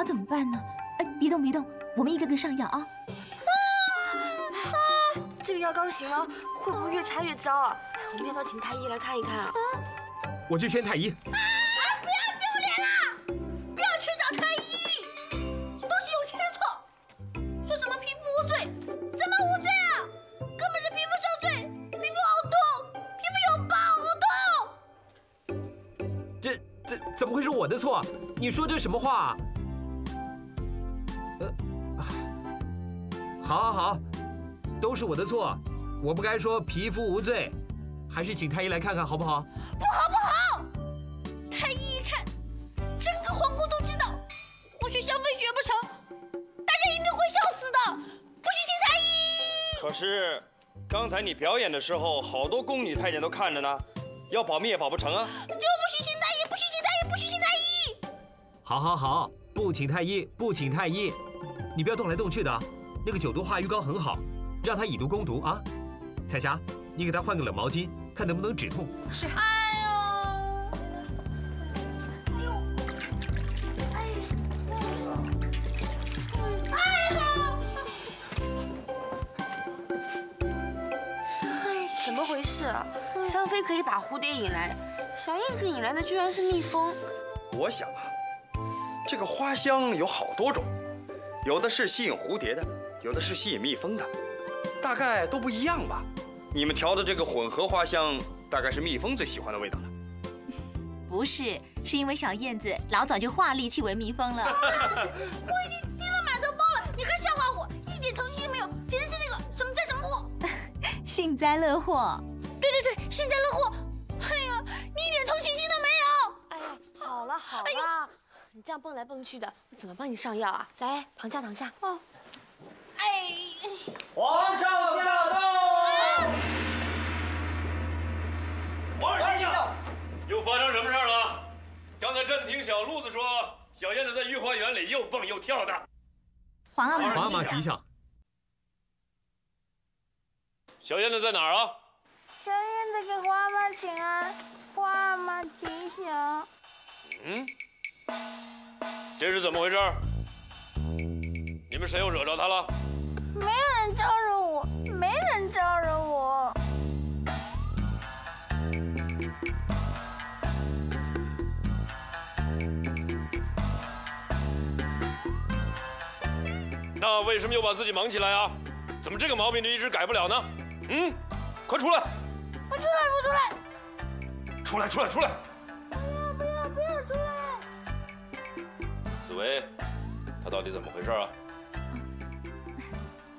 王怎么办呢？哎，别动别动，我们一个个上药啊。这个药膏行了，会不会越擦越糟啊？我们要不要请太医来看一看啊？我去宣太医。不要丢脸啦！不要去找太医，都是有钱的错。说什么皮肤无罪，怎么无罪啊？根本是皮肤受罪，皮肤好痛，皮肤有疤，好痛。这这怎么会是我的错？你说这什么话？呃，好，好，好，都是我的错，我不该说皮肤无罪，还是请太医来看看好不好？不好不好！太医一看，整个皇宫都知道我学香妃学不成，大家一定会笑死的。不许请太医！可是，刚才你表演的时候，好多宫女太监都看着呢，要保密也保不成啊！就不许请太医！不许请太医！不许请太医！好，好，好，不请太医，不请太医，你不要动来动去的。那个九毒化瘀膏很好，让他以毒攻毒啊。彩霞，你给他换个冷毛巾，看能不能止痛。是。哎呦！哎呦哎，怎么回事啊？香妃可以把蝴蝶引来，小燕子引来的居然是蜜蜂。我想啊，这个花香有好多种，有的是吸引蝴蝶的，有的是吸引蜜蜂的，大概都不一样吧。你们调的这个混合花香，大概是蜜蜂最喜欢的味道了。不是，是因为小燕子老早就化力气为蜜蜂了。我已经叮了满头包了，你还笑话我，一点同情心都没有，简直是那个什么灾什么祸。幸灾乐祸。对对对，幸灾乐祸。哎呀，你一点同情心都没有。哎呀，好了好了，你这样蹦来蹦去的，我怎么帮你上药啊？来，躺下躺下。哦。哎。皇上驾到！皇上驾到！又发生什么事了？刚才朕听小路子说，小燕子在御花园里又蹦又跳的。皇阿玛，皇阿玛吉祥。小燕子在哪儿啊？小燕子给皇阿玛请安，皇阿玛吉祥。嗯，这是怎么回事？你们谁又惹着她了？没人招惹我，没人招惹我。那为什么又把自己忙起来啊？怎么这个毛病就一直改不了呢？嗯，快出来！不出来，不出来！出来，出来，出来！不要，不要，不要出来！紫薇，他到底怎么回事啊？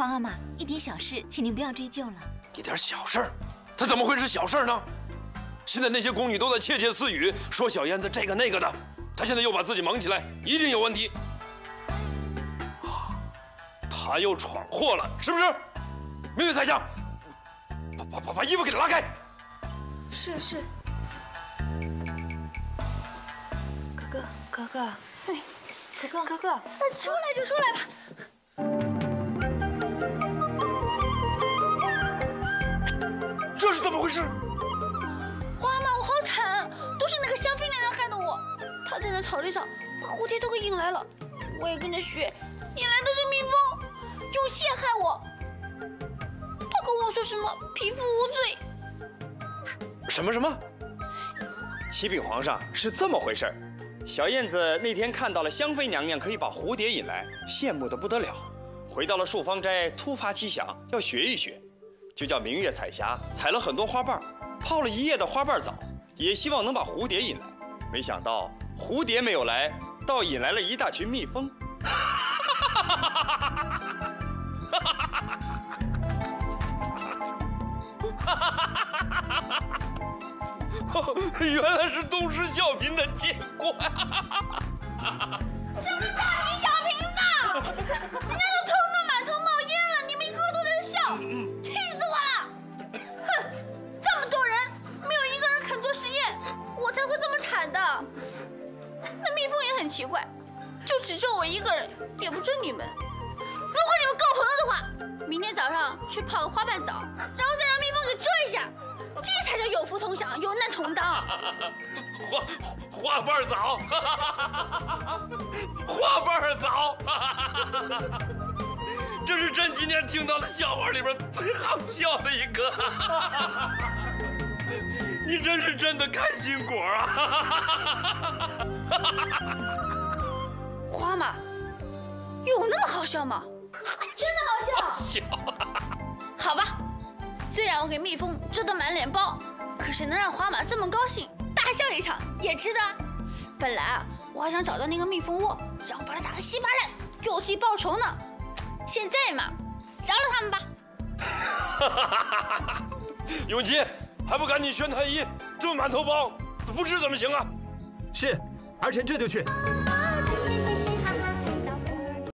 皇阿玛，一点小事，请您不要追究了。一点小事，他怎么会是小事呢？现在那些宫女都在窃窃私语，说小燕子这个那个的，他现在又把自己蒙起来，一定有问题。啊，他又闯祸了，是不是？命令宰相，把把把把衣服给他拉开。是是。哥哥哥哥，哎，哥哥哥哥，出来就出来吧。这是怎么回事？皇阿玛，我好惨，都是那个香妃娘娘害的我。她站在那草地上把蝴蝶都给引来了，我也跟着学，引来的是蜜蜂，用陷害我。她跟我说什么匹夫无罪？什么什么？启禀皇上，是这么回事儿。小燕子那天看到了香妃娘娘可以把蝴蝶引来，羡慕的不得了。回到了漱芳斋，突发奇想，要学一学。就叫明月彩霞采了很多花瓣，泡了一夜的花瓣澡，也希望能把蝴蝶引来。没想到蝴蝶没有来，倒引来了一大群蜜蜂。哈 原来是东施效颦的结果。才会这么惨的。那蜜蜂也很奇怪，就只剩我一个人，也不准你们。如果你们够朋友的话，明天早上去泡个花瓣澡，然后再让蜜蜂给蛰一下，这才叫有福同享，有难同当。花花瓣澡，花瓣澡，这是朕今天听到的笑话里边最好笑的一个。你真是真的开心果啊！花妈，有那么好笑吗？真的好笑。笑，好吧，虽然我给蜜蜂蛰得满脸包，可是能让花马这么高兴，大笑一场也值得。本来啊，我还想找到那个蜜蜂窝，然后把它打得稀巴烂，给我自己报仇呢。现在嘛，饶了他们吧。永吉，还不赶紧宣太医？这么满头包，不治怎么行啊？是，儿臣这就去。